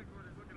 Stick orders.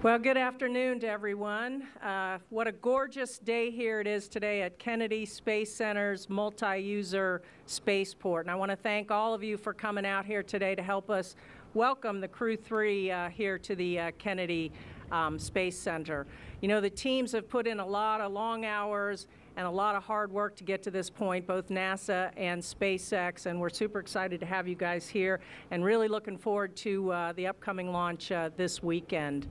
Well, good afternoon to everyone. Uh, what a gorgeous day here it is today at Kennedy Space Center's multi-user spaceport. And I want to thank all of you for coming out here today to help us welcome the Crew 3 uh, here to the uh, Kennedy um, Space Center. You know, the teams have put in a lot of long hours and a lot of hard work to get to this point, both NASA and SpaceX, and we're super excited to have you guys here and really looking forward to uh, the upcoming launch uh, this weekend.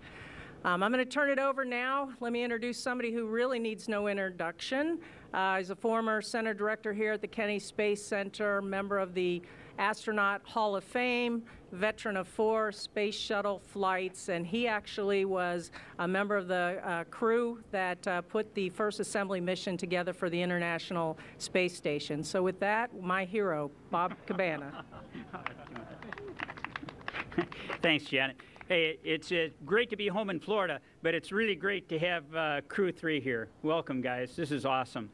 Um, I'm going to turn it over now. Let me introduce somebody who really needs no introduction. Uh, he's a former center director here at the Kennedy Space Center, member of the Astronaut Hall of Fame, veteran of four space shuttle flights, and he actually was a member of the uh, crew that uh, put the first assembly mission together for the International Space Station. So with that, my hero, Bob Cabana. Thanks, Janet. Hey, it's uh, great to be home in Florida, but it's really great to have uh, Crew 3 here. Welcome, guys. This is awesome.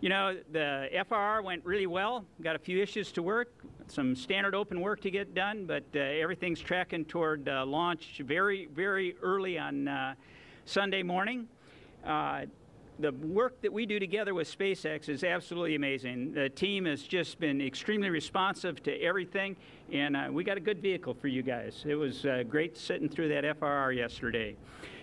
You know, the FRR went really well. Got a few issues to work, some standard open work to get done, but uh, everything's tracking toward uh, launch very, very early on uh, Sunday morning. Uh, the work that we do together with SpaceX is absolutely amazing. The team has just been extremely responsive to everything, and uh, we got a good vehicle for you guys. It was uh, great sitting through that FRR yesterday.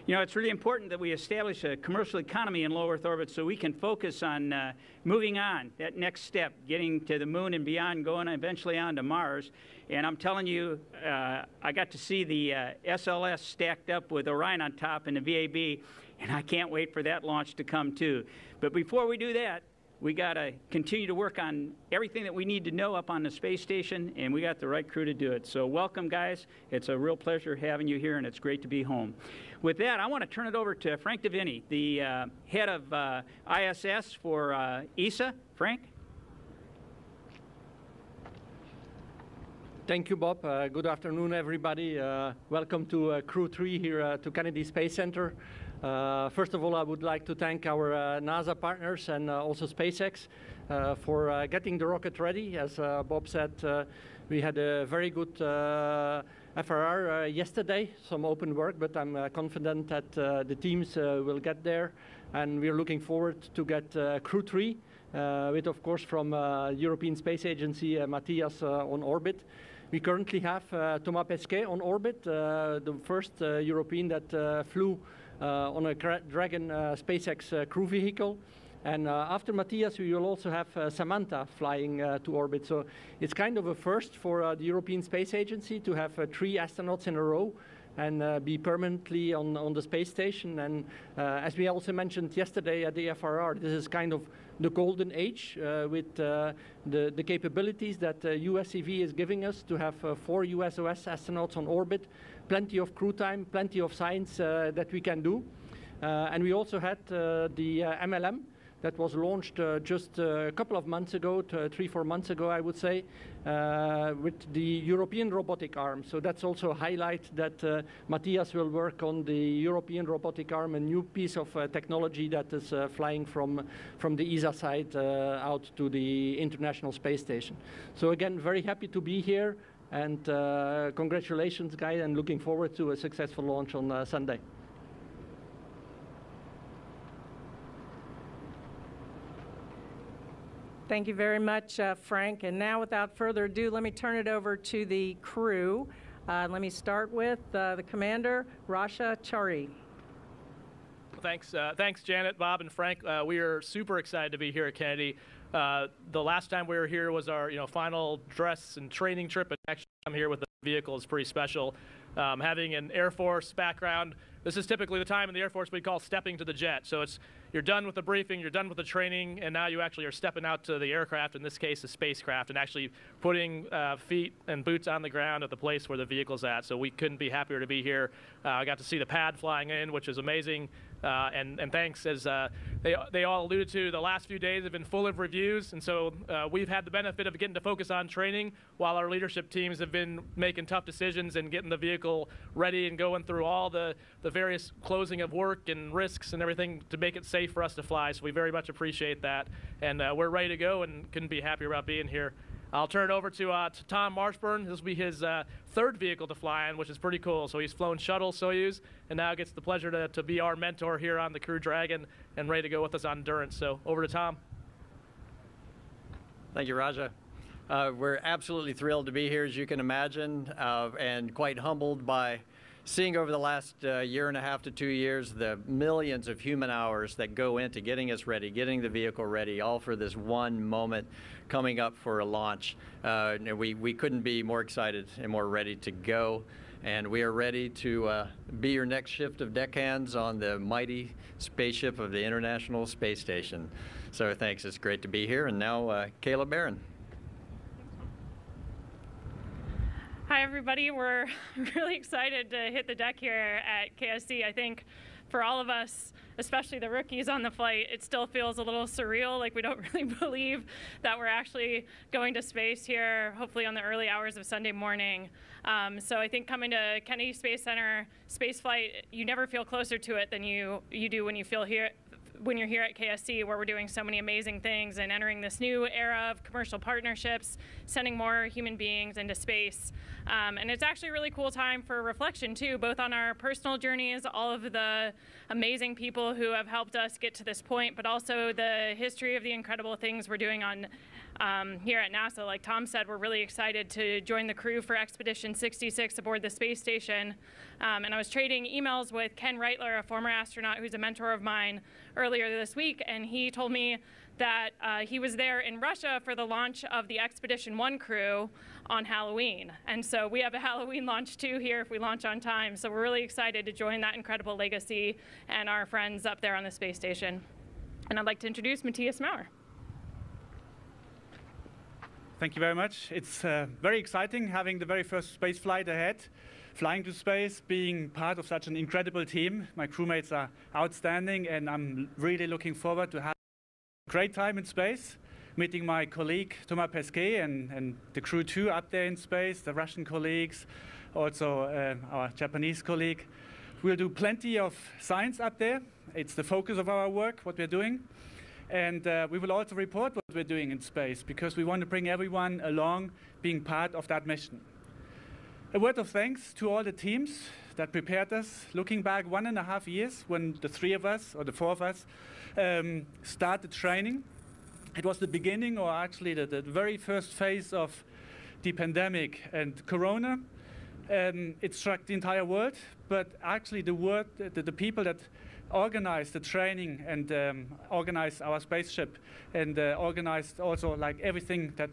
You know, it's really important that we establish a commercial economy in low Earth orbit so we can focus on uh, moving on, that next step, getting to the moon and beyond, going eventually on to Mars. And I'm telling you, uh, I got to see the uh, SLS stacked up with Orion on top and the VAB, and I can't wait for that launch to come too. But before we do that, we got to continue to work on everything that we need to know up on the space station, and we got the right crew to do it. So welcome, guys. It's a real pleasure having you here, and it's great to be home. With that, I want to turn it over to Frank De Winne, the uh, head of uh, ISS for uh, ESA. Frank? Thank you, Bob. Uh, good afternoon, everybody. Uh, welcome to uh, Crew 3 here uh, to Kennedy Space Center. Uh, first of all, I would like to thank our uh, NASA partners and uh, also SpaceX uh, for uh, getting the rocket ready. As Bob said, we had a very good FRR yesterday, some open work, but I'm confident that the teams will get there. And we're looking forward to get Crew 3, with, of course, from European Space Agency, Matthias on orbit. We currently have Thomas Pesquet on orbit, the first European that flew uh, on a Dragon uh, SpaceX uh, crew vehicle. And uh, after Matthias, we will also have uh, Samantha flying uh, to orbit. So it's kind of a first for the European Space Agency to have three astronauts in a row and be permanently on, on the space station. And as we also mentioned yesterday at the FRR, this is kind of the golden age with the, the capabilities that USCV is giving us to have four USOS astronauts on orbit plenty of crew time, plenty of science uh, that we can do. Uh, and we also had uh, the MLM that was launched uh, just uh, a couple of months ago, three, four months ago, I would say, uh, with the European robotic arm. So that's also a highlight that Matthias will work on the European robotic arm, a new piece of technology that is flying from, from the ESA side out to the International Space Station. So again, very happy to be here. And uh, congratulations, guys, and looking forward to a successful launch on uh, Sunday. Thank you very much, uh, Frank. And now, without further ado, let me turn it over to the crew. Uh, let me start with uh, the commander, Raja Chari. Thanks, uh, thanks, Janet, Bob, and Frank. we are super excited to be here at Kennedy. Uh, the last time we were here was our you know final dress and training trip, and actually I'm here with the vehicle is pretty special. Um, having an Air Force background, this is typically the time in the Air Force we call stepping to the jet. So it's you're done with the briefing, you're done with the training, and now you actually are stepping out to the aircraft, in this case, the spacecraft, and actually putting uh, feet and boots on the ground at the place where the vehicle's at. So we couldn't be happier to be here. Uh, I got to see the pad flying in, which is amazing. Uh, and, and thanks, as uh, they, they all alluded to, the last few days have been full of reviews, and so uh, we've had the benefit of getting to focus on training while our leadership teams have been making tough decisions and getting the vehicle ready and going through all the, the various closing of work and risks and everything to make it safe for us to fly. So we very much appreciate that, and uh, we're ready to go and couldn't be happier about being here. I'll turn it over to, uh, to Tom Marshburn. This will be his uh, third vehicle to fly in, which is pretty cool. So he's flown shuttle Soyuz, and now gets the pleasure to, to be our mentor here on the Crew Dragon and ready to go with us on Endurance. So over to Tom. Thank you, Raja. Uh, we're absolutely thrilled to be here, as you can imagine, uh, and quite humbled by seeing over the last uh, year and a half to two years the millions of human hours that go into getting us ready, getting the vehicle ready, all for this one moment coming up for a launch. Uh, we, we couldn't be more excited and more ready to go. And we are ready to uh, be your next shift of deckhands on the mighty spaceship of the International Space Station. So thanks, it's great to be here. And now, uh, Kayla Barron. Hi, everybody. We're really excited to hit the deck here at KSC. I think for all of us, especially the rookies on the flight, it still feels a little surreal. Like we don't really believe that we're actually going to space here, hopefully on the early hours of Sunday morning. Um, so I think coming to Kennedy Space Center, space flight, you never feel closer to it than you, you do when you feel here, when you're here at KSC, where we're doing so many amazing things and entering this new era of commercial partnerships, sending more human beings into space. Um, and it's actually a really cool time for reflection, too, both on our personal journeys, all of the amazing people who have helped us get to this point, but also the history of the incredible things we're doing on um, here at NASA. Like Tom said, we're really excited to join the crew for Expedition 66 aboard the space station. Um, and I was trading emails with Ken Reightler, a former astronaut who's a mentor of mine, earlier this week, and he told me that uh, he was there in Russia for the launch of the Expedition 1 crew on Halloween. And so we have a Halloween launch too here if we launch on time. So we're really excited to join that incredible legacy and our friends up there on the space station. And I'd like to introduce Matthias Maurer. Thank you very much. It's uh, very exciting having the very first space flight ahead, flying to space, being part of such an incredible team. My crewmates are outstanding, and I'm really looking forward to having a great time in space, meeting my colleague Thomas Pesquet and, and the crew too up there in space, the Russian colleagues, also uh, our Japanese colleague. We'll do plenty of science up there. It's the focus of our work, what we're doing. And uh, we will also report what we're doing in space because we want to bring everyone along being part of that mission. A word of thanks to all the teams that prepared us. Looking back one and a half years when the three of us, or the four of us, um, started training. It was the beginning, or actually the, the very first phase of the pandemic and Corona. Um, it struck the entire world, but actually the, word, the, the people that organized the training and um, organized our spaceship and uh, organized also like everything that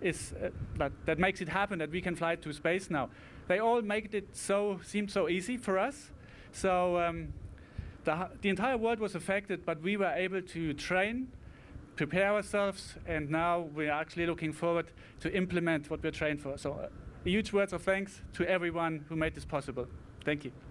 is uh, that, that makes it happen that we can fly to space now. They all make it so seem so easy for us. So um, the, the entire world was affected, but we were able to train, prepare ourselves, and now we are actually looking forward to implement what we're trained for. So uh, huge words of thanks to everyone who made this possible. Thank you.